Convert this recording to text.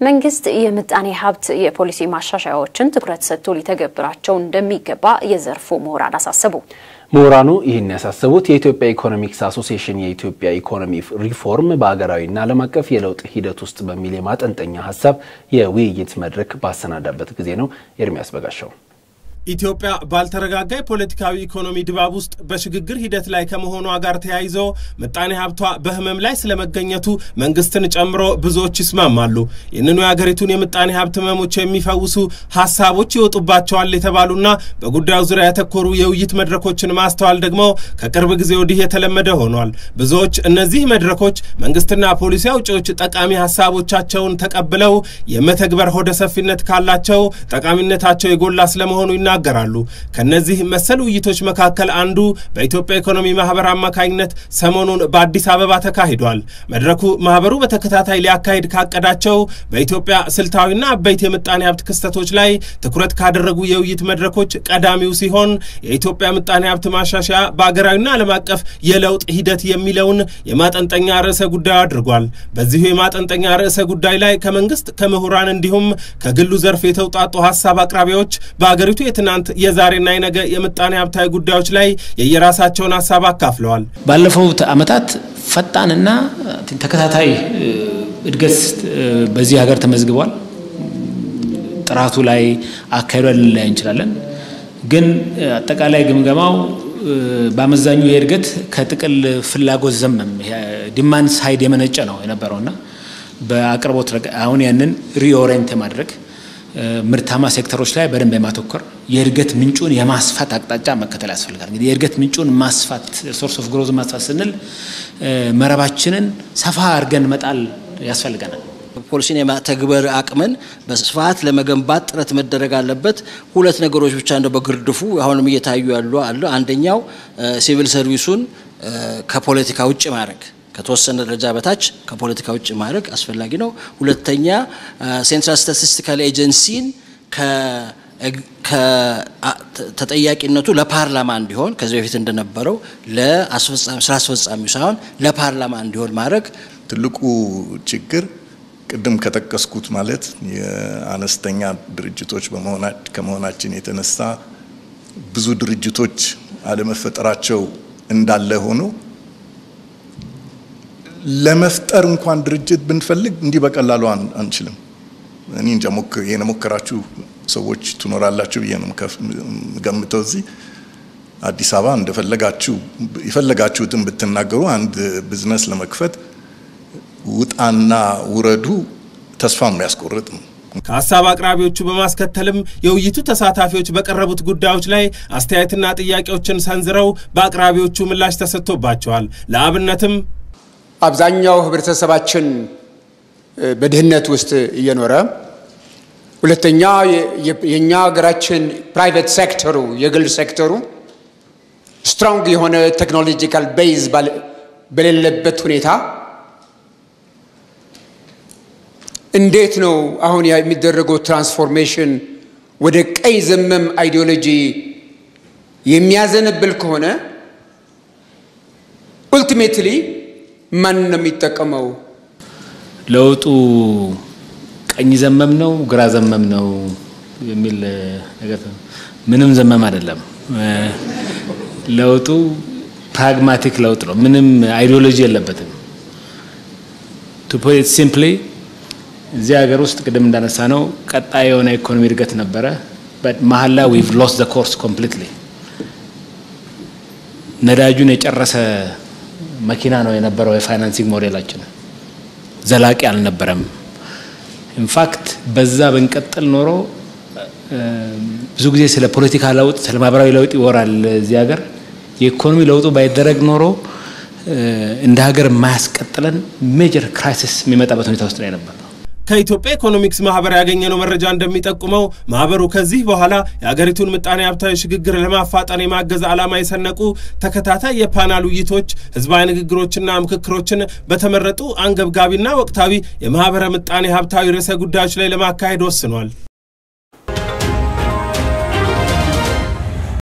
መንግስት የምጣኔ ሀብት የፖሊሲ ማሻሻያዎችን ትኩረት ሰጥቶ ሊተገብራቸው እንደሚገባ የዘርፉ ምሁራን አሳሰቡ። ምሁራኑ ይህን ያሳሰቡት የኢትዮጵያ ኢኮኖሚክስ አሶሲዬሽን የኢትዮጵያ ኢኮኖሚ ሪፎርም በሀገራዊና ዓለም አቀፍ የለውጥ ሂደት ውስጥ በሚል የማጠንጠኛ ሀሳብ የውይይት መድረክ ባሰናዳበት ጊዜ ነው። ኤርሚያስ በጋሻው ኢትዮጵያ ባልተረጋጋ የፖለቲካዊ ኢኮኖሚ ድባብ ውስጥ በሽግግር ሂደት ላይ ከመሆኗ ጋር ተያይዞ ምጣኔ ሀብቷ በሕመም ላይ ስለመገኘቱ መንግስትን ጨምሮ ብዙዎች ይስማማሉ። ይህንኑ የሀገሪቱን የምጣኔ ሀብት ሕመሞች የሚፈውሱ ሀሳቦች ይወጡባቸዋል የተባሉና በጉዳዩ ዙሪያ ያተኮሩ የውይይት መድረኮችን ማስተዋል ደግሞ ከቅርብ ጊዜ ወዲህ የተለመደ ሆኗል። ብዙዎች እነዚህ መድረኮች መንግስትና ፖሊሲ አውጪዎች ጠቃሚ ሀሳቦቻቸውን ተቀብለው የመተግበር ሆደ ሰፊነት ካላቸው ጠቃሚነታቸው የጎላ ስለመሆኑ ይናገራሉ። ከነዚህ መሰል ውይይቶች መካከል አንዱ በኢትዮጵያ ኢኮኖሚ ማህበር አማካኝነት ሰሞኑን በአዲስ አበባ ተካሂዷል። መድረኩ ማህበሩ በተከታታይ ሊያካሂድ ካቀዳቸው በኢትዮጵያ ስልታዊና አበይት የምጣኔ ሀብት ክስተቶች ላይ ትኩረት ካደረጉ የውይይት መድረኮች ቀዳሚው ሲሆን የኢትዮጵያ ምጣኔ ሀብት ማሻሻያ በአገራዊና ዓለም አቀፍ የለውጥ ሂደት የሚለውን የማጠንጠኛ ርዕሰ ጉዳዩ አድርጓል። በዚሁ የማጠንጠኛ ርዕሰ ጉዳይ ላይ ከመንግስት ከምሁራን እንዲሁም ከግሉ ዘርፍ የተውጣጡ ሀሳብ አቅራቢዎች በአገሪቱ የትናንት የዛሬና የነገ የምጣኔ ሀብታዊ ጉዳዮች ላይ የየራሳቸውን ሀሳብ አካፍለዋል። ባለፉት ዓመታት ፈጣንና ተከታታይ እድገት በዚህ ሀገር ተመዝግቧል። ጥራቱ ላይ አካሄዱ ልንለያይ እንችላለን። ግን አጠቃላይ ግምገማው በአመዛኙ የእድገት ከጥቅል ፍላጎት ዘመም demand side የመነጨ ነው የነበረውና በአቅርቦት አሁን ያንን reorient የማድረግ ምርታማ ሴክተሮች ላይ በደንብ የማተኮር የእድገት ምንጩን የማስፋት አቅጣጫ መከተል ያስፈልጋል። እንግዲህ የእድገት ምንጩን ማስፋት source of growth ማስፋት ስንል መረባችንን ሰፋ አድርገን መጣል ያስፈልገናል። ፖሊሲን የማተግበር አቅምን በስፋት ለመገንባት ጥረት መደረግ አለበት። ሁለት ነገሮች ብቻ እንደው በግርድፉ አሁንም እየታዩ ያሉ አሉ። አንደኛው ሲቪል ሰርቪሱን ከፖለቲካ ውጭ ማድረግ ከተወሰነ ደረጃ በታች ከፖለቲካ ውጭ ማድረግ አስፈላጊ ነው። ሁለተኛ Central Statistical Agency ን ተጠያቂነቱ ለፓርላማ እንዲሆን ከዚህ በፊት እንደነበረው ለስራ አስፈጻሚው ሳይሆን ለፓርላማ እንዲሆን ማድረግ ትልቁ ችግር ቅድም ከጠቀስኩት ማለት የአነስተኛ ድርጅቶች ከመሆናችን የተነሳ ብዙ ድርጅቶች አለመፈጠራቸው እንዳለ ሆኖ ለመፍጠር እንኳን ድርጅት ብንፈልግ እንዲህ በቀላሉ አንችልም። እኔ እንጃ የሞከራችሁ ሰዎች ትኖራላችሁ ብዬ ነው ገምተው። እዚህ አዲስ አበባ እንደፈለጋችሁ የፈለጋችሁትን ብትናገሩ አንድ ቢዝነስ ለመክፈት ውጣና ውረዱ ተስፋ የሚያስቆርጥ ነው። ከሀሳብ አቅራቢዎቹ በማስከተልም የውይይቱ ተሳታፊዎች በቀረቡት ጉዳዮች ላይ አስተያየትና ጥያቄዎችን ሰንዝረው በአቅራቢዎቹ ምላሽ ተሰጥቶባቸዋል። ለአብነትም አብዛኛው ህብረተሰባችን በድህነት ውስጥ እየኖረ ሁለተኛ የእኛ ሀገራችን private sector ኡ የግል ሴክተሩ strong የሆነ technological base በሌለበት ሁኔታ እንዴት ነው አሁን የሚደረገው transformation ወደ ቀኝ ዘመም ideology የሚያዘነብል ከሆነ ultimately ማን ነው የሚጠቀመው? ለውጡ ቀኝ ዘመም ነው ግራ ዘመም ነው የሚል ነገር ምንም ዘመም አይደለም። ለውጡ pragmatic ለውጥ ነው። ምንም ideology የለበትም። To put it simply እዚህ ሀገር ውስጥ ቅድም እንዳነሳ ነው ቀጣይ የሆነ ኢኮኖሚ እድገት ነበረ። መሀል ላይ we've lost the course completely ነዳጁን የጨረሰ መኪና ነው የነበረው የ financing model ኣችን፣ ዘላቂ አልነበረም። In fact በዛ ብንቀጥል ኖሮ ብዙ ጊዜ ስለ ፖለቲካ ለውጥ ስለ ማህበራዊ ለውጥ ይወራል እዚህ ሀገር። የኢኮኖሚ ለውጡ ባይደረግ ኖሮ እንደ ሀገር የማያስቀጥለን major crisis የሚመጣበት ሁኔታ ውስጥ የነበርነው። ከኢትዮጵያ ኢኮኖሚክስ ማህበር ያገኘነው መረጃ እንደሚጠቁመው ማህበሩ ከዚህ በኋላ የአገሪቱን ምጣኔ ሀብታዊ ሽግግር ለማፋጠን የማገዝ ዓላማ የሰነቁ ተከታታይ የፓናል ውይይቶች፣ ህዝባዊ ንግግሮችና ምክክሮችን በተመረጡ አንገብጋቢና ወቅታዊ የማህበረ ምጣኔ ሀብታዊ ርዕሰ ጉዳዮች ላይ ለማካሄድ ወስኗል።